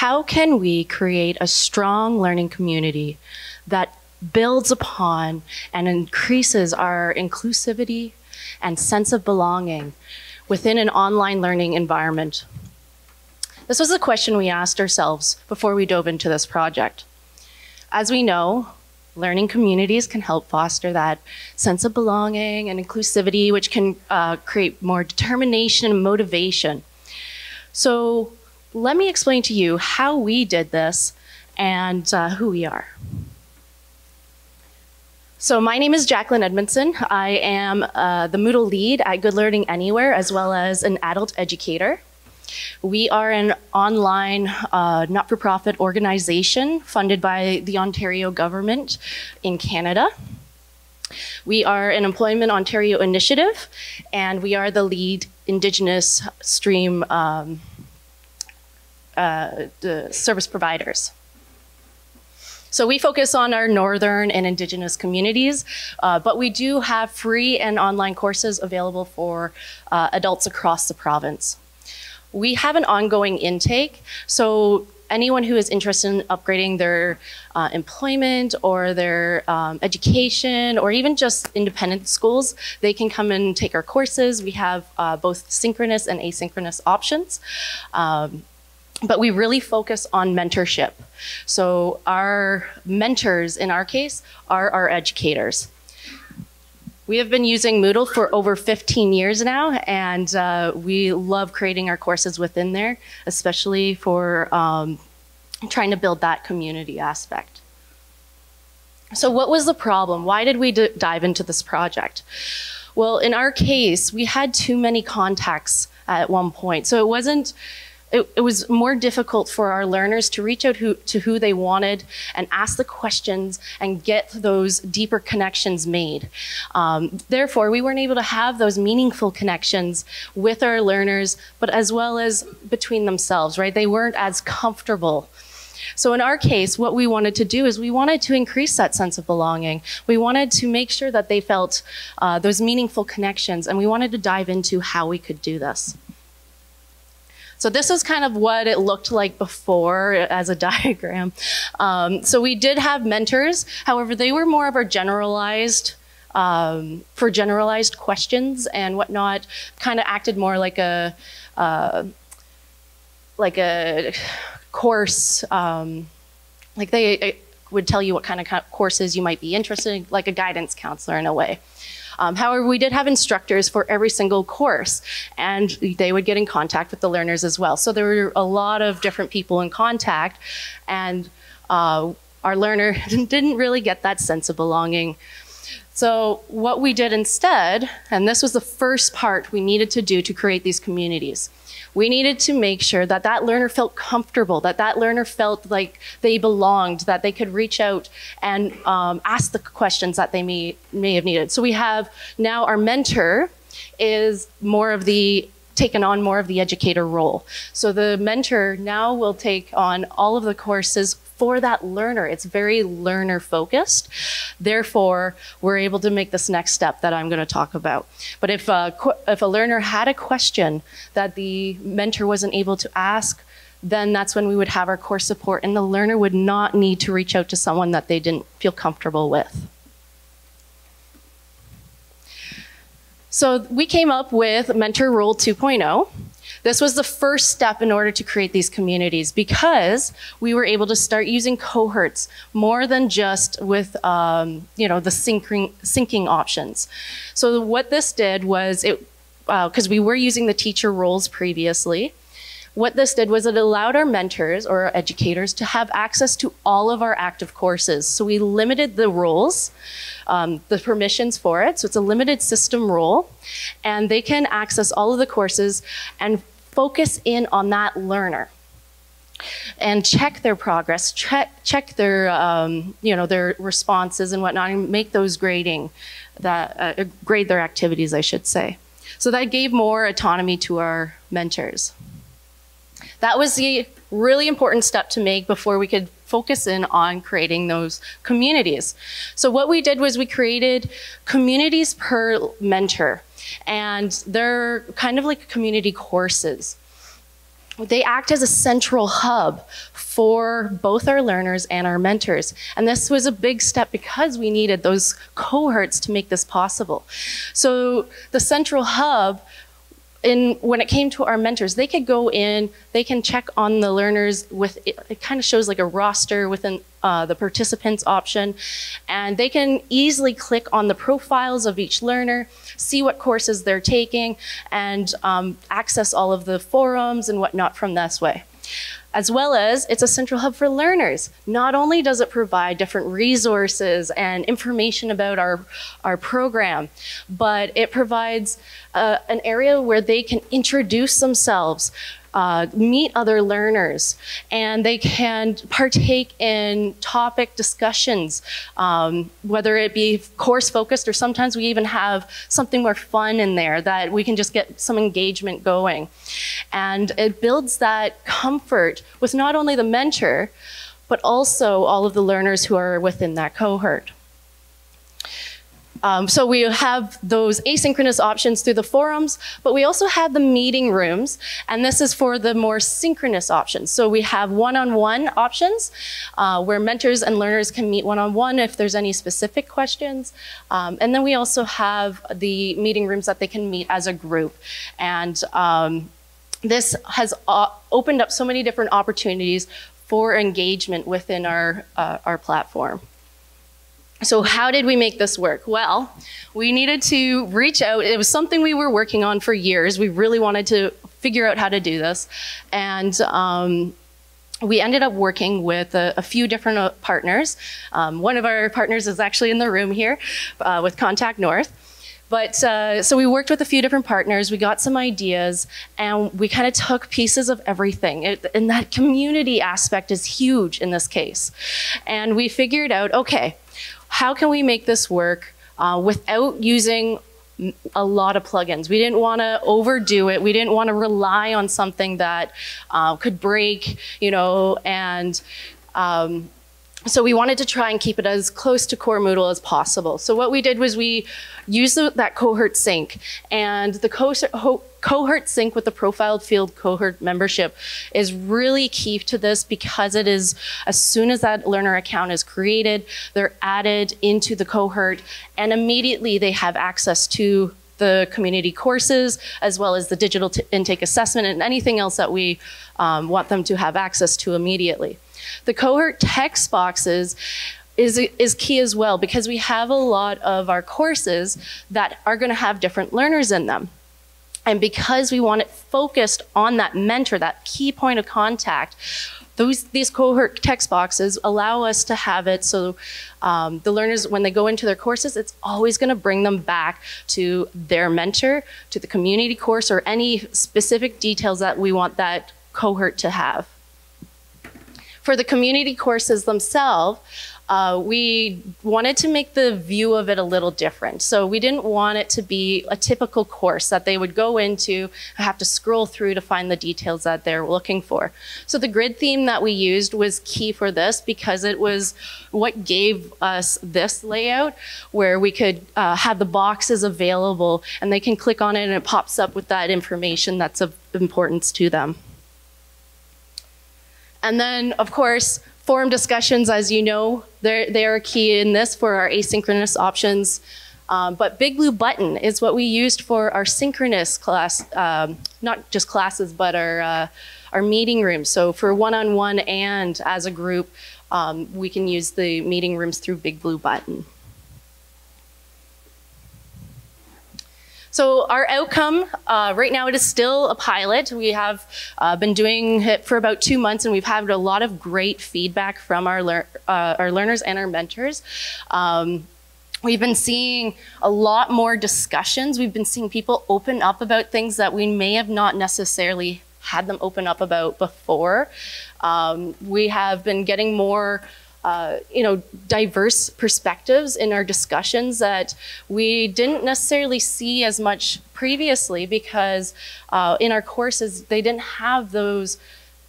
how can we create a strong learning community that builds upon and increases our inclusivity and sense of belonging within an online learning environment? This was a question we asked ourselves before we dove into this project. As we know, learning communities can help foster that sense of belonging and inclusivity, which can uh, create more determination and motivation. So let me explain to you how we did this and uh, who we are. So my name is Jaclyne Edmondson. I am uh, the Moodle lead at Good Learning Anywhere, as well as an adult educator. We are an online uh, not-for-profit organization funded by the Ontario government in Canada. We are an Employment Ontario initiative, and we are the lead Indigenous stream um, uh, service providers. So we focus on our northern and indigenous communities, uh, but we do have free and online courses available for uh, adults across the province. We have an ongoing intake, so anyone who is interested in upgrading their uh, employment or their um, education or even just independent schools, they can come and take our courses. We have uh, both synchronous and asynchronous options. Um, but we really focus on mentorship. So our mentors, in our case, are our educators. We have been using Moodle for over 15 years now, and uh, we love creating our courses within there, especially for um, trying to build that community aspect. So what was the problem? Why did we dive into this project? Well, in our case, we had too many contacts at one point. So it wasn't it, it, was more difficult for our learners to reach out who, to who they wanted and ask the questions and get those deeper connections made. Um, therefore, we weren't able to have those meaningful connections with our learners, but as well as between themselves, right? They weren't as comfortable. So in our case, what we wanted to do is we wanted to increase that sense of belonging. We wanted to make sure that they felt uh, those meaningful connections, and we wanted to dive into how we could do this. So this is kind of what it looked like before as a diagram. Um, so we did have mentors. However, they were more of our generalized um, for generalized questions and whatnot, kind of acted more like a uh, like a course, um, like they would tell you what kind of courses you might be interested in, like a guidance counselor in a way. Um, however, we did have instructors for every single course, and they would get in contact with the learners as well. So there were a lot of different people in contact, and uh, our learner didn't really get that sense of belonging. So what we did instead, and this was the first part we needed to do to create these communities, we needed to make sure that that learner felt comfortable, that that learner felt like they belonged, that they could reach out and um, ask the questions that they may, may have needed. So we have now our mentor is more of the taken on more of the educator role. So the mentor now will take on all of the courses for that learner. It's very learner focused. Therefore, we're able to make this next step that I'm going to talk about. But if uh, a, if a learner had a question that the mentor wasn't able to ask, then that's when we would have our course support and the learner would not need to reach out to someone that they didn't feel comfortable with. So we came up with Mentor Role 2.0. This was the first step in order to create these communities because we were able to start using cohorts more than just with um, you know the syncing, syncing options. So what this did was it because uh, we were using the teacher roles previously. What this did was it allowed our mentors or our educators to have access to all of our active courses. So we limited the roles, um, the permissions for it. So it's a limited system role. And they can access all of the courses and focus in on that learner and check their progress, check, check their, um, you know, their responses and whatnot, and make those grading, that, uh, grade their activities, I should say. So that gave more autonomy to our mentors. That was the really important step to make before we could focus in on creating those communities. So what we did was we created communities per mentor and they're kind of like community courses. they act as a central hub for both our learners and our mentors. And this was a big step because we needed those cohorts to make this possible. So the central hub in when it came to our mentors, they could go in, they can check on the learners with it, it kind of shows like a roster within uh, the participants option, and they can easily click on the profiles of each learner, see what courses they're taking, and um, access all of the forums and whatnot from this way as well as it's a central hub for learners. Not only does it provide different resources and information about our, our program, but it provides uh, an area where they can introduce themselves, uh, meet other learners, and they can partake in topic discussions, um, whether it be course focused or sometimes we even have something more fun in there that we can just get some engagement going. And it builds that comfort with not only the mentor, but also all of the learners who are within that cohort. Um, so we have those asynchronous options through the forums, but we also have the meeting rooms, and this is for the more synchronous options. So we have one-on-one -on -one options uh, where mentors and learners can meet one-on-one -on -one if there's any specific questions. Um, and then we also have the meeting rooms that they can meet as a group. And um, this has uh, opened up so many different opportunities for engagement within our, uh, our platform. So how did we make this work? Well, we needed to reach out. It was something we were working on for years. We really wanted to figure out how to do this. And um, we ended up working with a, a few different uh, partners. Um, one of our partners is actually in the room here uh, with Contact North. But uh, so we worked with a few different partners, we got some ideas, and we kind of took pieces of everything. It, and that community aspect is huge in this case. And we figured out okay, how can we make this work uh, without using a lot of plugins. We didn't want to overdo it. We didn't want to rely on something that uh, could break, you know, and um, so we wanted to try and keep it as close to core Moodle as possible. So what we did was we used the, that cohort sync and the co cohort sync with the profiled field cohort membership is really key to this because it is as soon as that learner account is created, they're added into the cohort and immediately they have access to the community courses as well as the digital intake assessment and anything else that we um, want them to have access to immediately. The cohort text boxes is, is key as well because we have a lot of our courses that are going to have different learners in them. And because we want it focused on that mentor, that key point of contact, those, these cohort text boxes allow us to have it so um, the learners, when they go into their courses, it's always going to bring them back to their mentor, to the community course, or any specific details that we want that cohort to have. For the community courses themselves, uh, we wanted to make the view of it a little different. So we didn't want it to be a typical course that they would go into, have to scroll through to find the details that they're looking for. So the grid theme that we used was key for this because it was what gave us this layout where we could uh, have the boxes available and they can click on it and it pops up with that information that's of importance to them. And then, of course, forum discussions, as you know, they're, they're key in this for our asynchronous options. Um, but Big Blue Button is what we used for our synchronous class, um, not just classes, but our, uh, our meeting rooms. So for one-on-one -on -one and as a group, um, we can use the meeting rooms through Big Blue Button. So our outcome, uh, right now it is still a pilot. We have uh, been doing it for about two months and we've had a lot of great feedback from our, lear uh, our learners and our mentors. Um, We've been seeing a lot more discussions. We've been seeing people open up about things that we may have not necessarily had them open up about before. Um, we have been getting more uh, you know, diverse perspectives in our discussions that we didn't necessarily see as much previously because uh, in our courses they didn't have those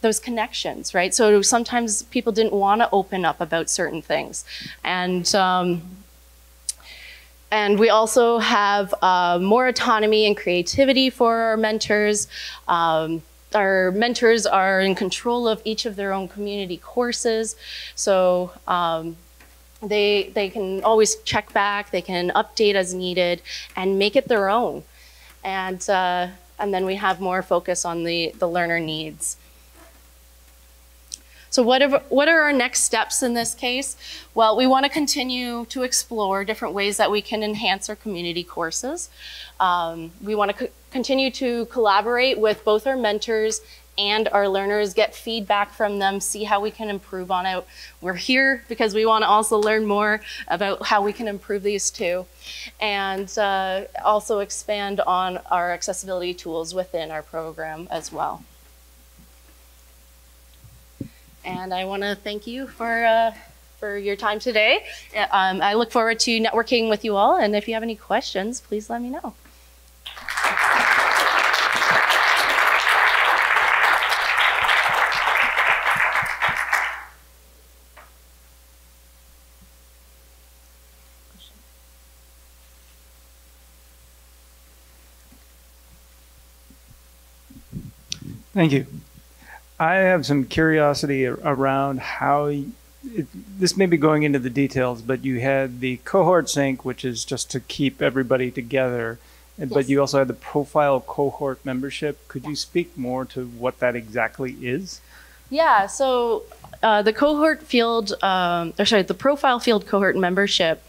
those connections, right? So sometimes people didn't want to open up about certain things, and um, and we also have uh, more autonomy and creativity for our mentors. Um, our mentors are in control of each of their own community courses. So um, they, they can always check back, they can update as needed and make it their own. And, uh, and then we have more focus on the, the learner needs. So what are, what are our next steps in this case? Well, we want to continue to explore different ways that we can enhance our community courses. Um, we want to co continue to collaborate with both our mentors and our learners, get feedback from them, see how we can improve on it. We're here because we want to also learn more about how we can improve these too. And uh, also expand on our accessibility tools within our program as well. And I want to thank you for, uh, for your time today. Um, I look forward to networking with you all. And if you have any questions, please let me know. Thank you. I have some curiosity around how it, this may be going into the details, but you had the cohort sync, which is just to keep everybody together. Yes. But you also had the profile cohort membership. Could you speak more to what that exactly is? Yeah, so uh, the cohort field, um, or sorry, the profile field cohort membership,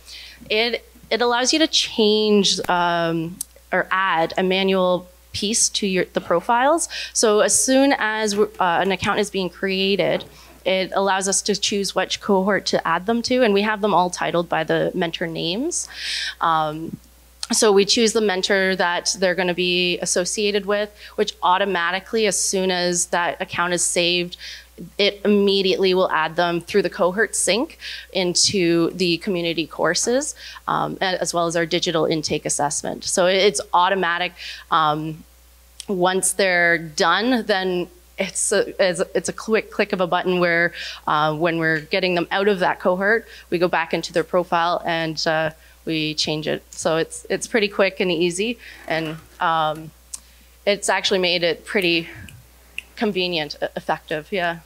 it it allows you to change um, or add a manual piece to your, the profiles. So as soon as uh, an account is being created, it allows us to choose which cohort to add them to, and we have them all titled by the mentor names. Um, so we choose the mentor that they're going to be associated with, which automatically, as soon as that account is saved, it immediately will add them through the cohort sync into the community courses, um, as well as our digital intake assessment. So it's automatic. Um, once they're done, then it's a, it's a quick click of a button where uh, when we're getting them out of that cohort, we go back into their profile and uh, we change it. So it's, it's pretty quick and easy. And um, it's actually made it pretty convenient, effective, yeah.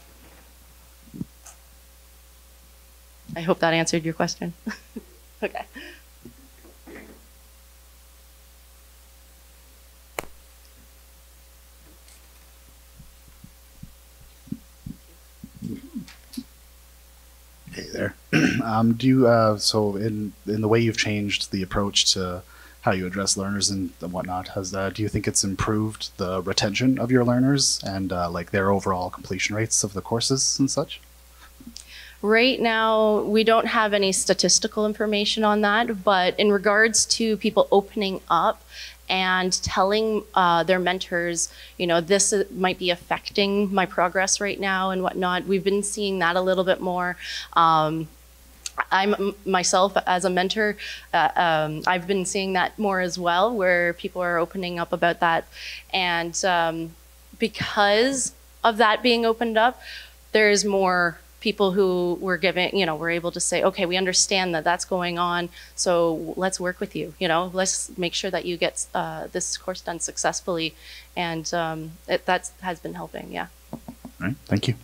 I hope that answered your question. okay. Hey there. Um, do you uh, so in in the way you've changed the approach to how you address learners and whatnot has uh, do you think it's improved the retention of your learners and uh, like their overall completion rates of the courses and such? Right now, we don't have any statistical information on that, but in regards to people opening up and telling uh, their mentors, you know, this might be affecting my progress right now and whatnot, we've been seeing that a little bit more. Um, I'm myself as a mentor, uh, um, I've been seeing that more as well, where people are opening up about that. And um, because of that being opened up, there's more people who were giving, you know, were able to say, okay, we understand that that's going on, so let's work with you. You know, let's make sure that you get uh, this course done successfully, and um, it, that has been helping. Yeah. All right. Thank you.